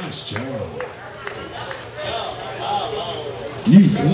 Nice job. You go.